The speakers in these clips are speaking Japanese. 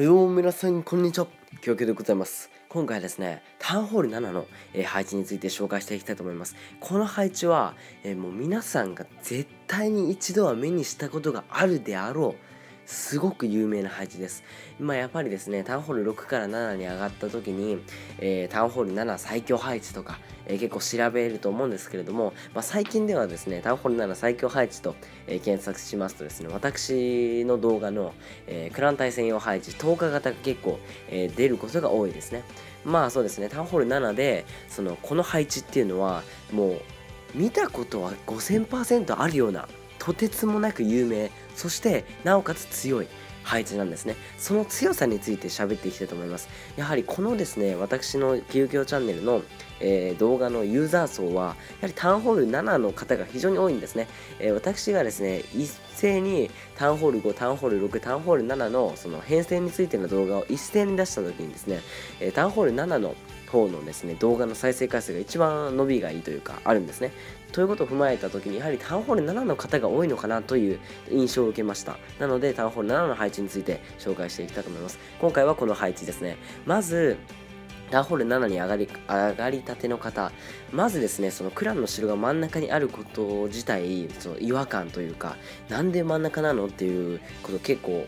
はいどうも皆さんこんにちは。京京でございます。今回はですねタウンホール7の、えー配置について紹介していきたいと思います。この配置は、えーもう皆さんが絶対に一度は目にしたことがあるであろうすごく有名な配置です。まあやっぱりですね、タウンホール6から7に上がった時に、えータウンホール7最強配置とか、えー結構調べると思うんですけれども、まあ、最近ではですね、タウンホール7最強配置と、えー検索しますとですね、私の動画の、えクラン対戦用配置、10日型が結構、え出ることが多いですね。まあそうですね、タウンホール7で、そのこの配置っていうのは、もう見たことは5000%あるようなとてつもなく有名そしてなおかつ強い配置なんですね。その強さについて喋っていきたいと思います。やはりこのですね私の究極チャンネルの、えー動画のユーザー層はやはりタウンホール7の方が非常に多いんですね、えー私がですね一斉にタウンホール5タウンホール6タウンホール7のその編成についての動画を一斉に出した時にですね、えータウンホール7の方のですね動画の再生回数が一番伸びがいいというかあるんですね。ということを踏まえた時にやはりタウンホール7の方が多いのかなという印象を受けました。なのでタウンホール7の配置について紹介していきたいと思います。今回はこの配置ですね。まずタウンホール7に上がり上がりたての方。まずですねそのクランの城が真ん中にあること自体その違和感というかなんで真ん中なのっていうこと結構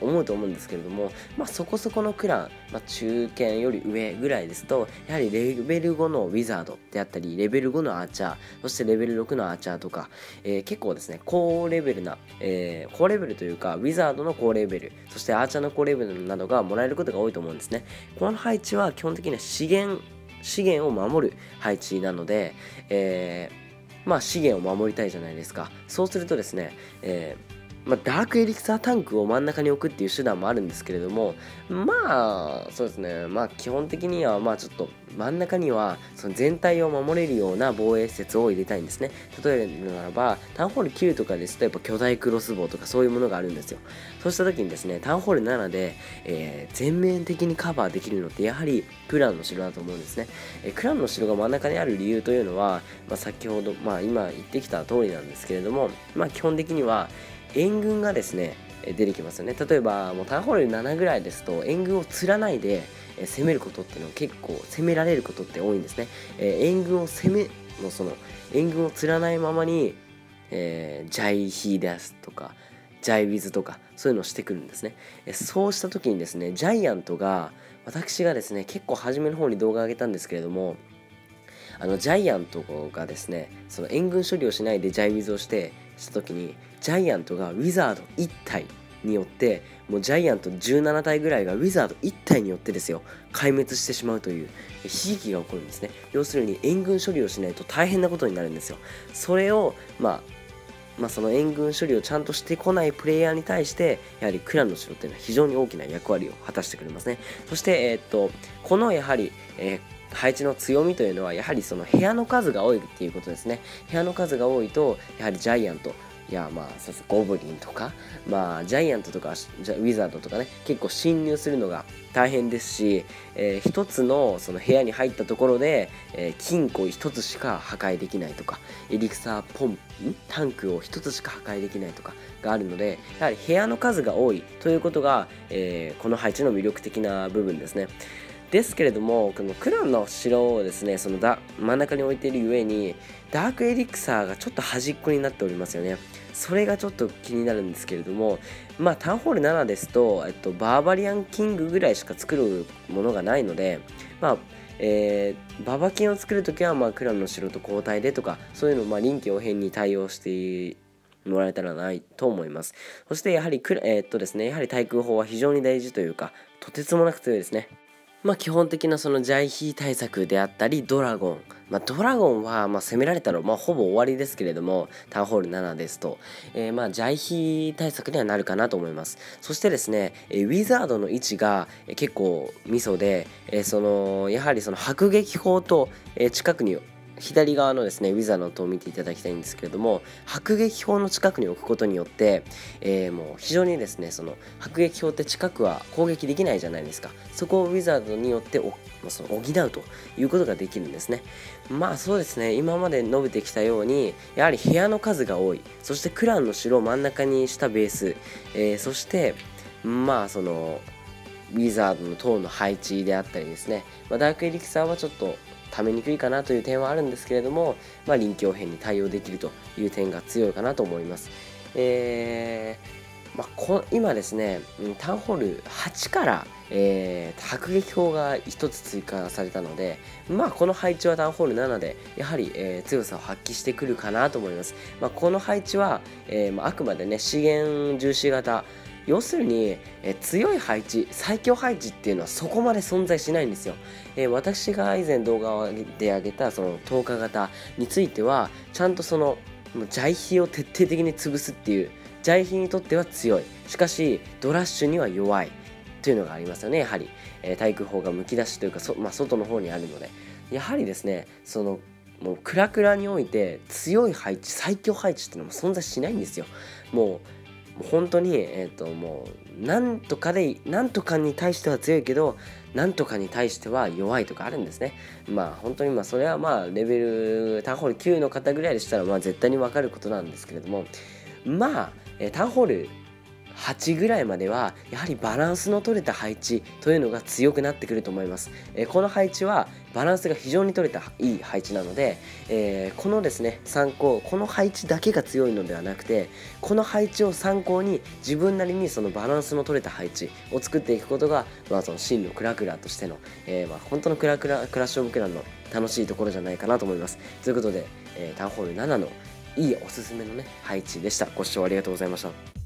思うと思うんですけれども、まあ、そこそこのクラン、まあ、中堅より上ぐらいですとやはりレベル5のウィザードであったりレベル5のアーチャーそしてレベル6のアーチャーとか、えー結構ですね高レベルな、えー高レベルというかウィザードの高レベルそしてアーチャーの高レベルなどがもらえることが多いと思うんですね。この配置は基本的には資源資源を守る配置なので、えーまあ資源を守りたいじゃないですか。そうするとですね、えーまあ、ダークエリクサータンクを真ん中に置くっていう手段もあるんですけれどもまあそうですね。まあ基本的にはまあちょっと真ん中にはその全体を守れるような防衛施設を入れたいんですね。例えるならばタウンホール9とかですとやっぱ巨大クロスボウとかそういうものがあるんですよ。そうした時にですねタウンホール7で、えー全面的にカバーできるのってやはりクランの城だと思うんですね、えークランの城が真ん中にある理由というのは、まあ、先ほど、まあ、今言ってきた通りなんですけれども、まあ、基本的には援軍がですね出てきますよね。例えばもうタウンホール7ぐらいですと援軍を釣らないで攻めることっていうのは結構攻められることって多いんですね、えー援軍を攻めのその援軍を釣らないままに、えージャイヒーですとかジャイウィズとかそういうのをしてくるんですね。えーそうした時にですねジャイアントが私がですね結構初めの方に動画上げたんですけれどもあのジャイアントがですねその援軍処理をしないでジャイウィズをしてした時にジャイアントがウィザード1体によってもうジャイアント17体ぐらいがウィザード1体によってですよ壊滅してしまうという悲劇が起こるんですね。要するに援軍処理をしないと大変なことになるんですよ。それをまあまあ、その援軍処理をちゃんとしてこないプレイヤーに対してやはりクランの城っていうのは非常に大きな役割を果たしてくれますね。そして、えーっとこのやはり、えー配置の強みというのはやはりその部屋の数が多いっていうことですね部屋の数が多いとやはりジャイアントいやまあそうですゴブリンとかまあジャイアントとかウィザードとかね結構侵入するのが大変ですし、えー一つのその部屋に入ったところで、えー金庫一つしか破壊できないとかエリクサーポンん？タンクを一つしか破壊できないとかがあるのでやはり部屋の数が多いということが、えーこの配置の魅力的な部分ですね。ですけれどもこのクランの城をですねそのだ真ん中に置いているゆえにダークエリクサーがちょっと端っこになっておりますよね。それがちょっと気になるんですけれどもまあタウンホール7ですと、えっと、バーバリアンキングぐらいしか作るものがないのでまあえーババキンを作るときは、まあ、クランの城と交代でとかそういうのを、まあ、臨機応変に対応してもらえたらないと思います。そしてやはりクラ、えーっとですねやはり対空砲は非常に大事というかとてつもなく強いですね。まあ基本的なそのジャイヒー対策であったりドラゴン。まあドラゴンはまあ攻められたらまあほぼ終わりですけれどもタウンホール7ですと、えーまあジャイヒー対策にはなるかなと思います。そしてですねえウィザードの位置がえ結構ミソで、えーそのやはりその迫撃砲とえ近くに左側のですねウィザーの塔を見ていただきたいんですけれども迫撃砲の近くに置くことによって、えーもう非常にですねその迫撃砲って近くは攻撃できないじゃないですか。そこをウィザードによっておまあその補うということができるんですね。まあそうですね。今まで述べてきたようにやはり部屋の数が多い。そしてクランの城を真ん中にしたベース、えーそしてまあそのウィザードの塔の配置であったりですね、まあ、ダークエリクサーはちょっとためにくいかなという点はあるんですけれども、まあ、臨機応変に対応できるという点が強いかなと思います。えーまあ、こ今ですね、タウンホール8から、えー、迫撃砲が1つ追加されたので、まあ、この配置はタウンホール7でやはり、えー、強さを発揮してくるかなと思います。まあ、この配置は、えーまあ、あくまでね資源重視型要するに、え強い配置最強配置っていうのはそこまで存在しないんですよ、え、私が以前動画で上げたその投下型についてはちゃんとそのもう邪皮を徹底的に潰すっていう邪皮にとっては強い。しかしドラッシュには弱い。というのがありますよねやはり、えー、対空砲がむき出しというかそ、まあ、外の方にあるので。やはりですねそのもうクラクラにおいて強い配置最強配置っていうのも存在しないんですよ。もうもう本当に、えーと、もうなんとかでなんとかに対しては強いけどなんとかに対しては弱いとかあるんですね。まあ本当にまあそれはまあレベルターンホール9の方ぐらいでしたらまあ絶対に分かることなんですけれども。まあ、えー、ターンホール8ぐらいまではやはりバランスの取れた配置というのが強くなってくると思います、えー、この配置はバランスが非常に取れたいい配置なので、えー、このですね参考この配置だけが強いのではなくてこの配置を参考に自分なりにそのバランスの取れた配置を作っていくことが、まあ、その真のクラクラとしての、えー、まあ、本当のクラクラクラッシュオブクランの楽しいところじゃないかなと思います。ということで、え、タウンホール7のいいおすすめのね配置でした。ご視聴ありがとうございました。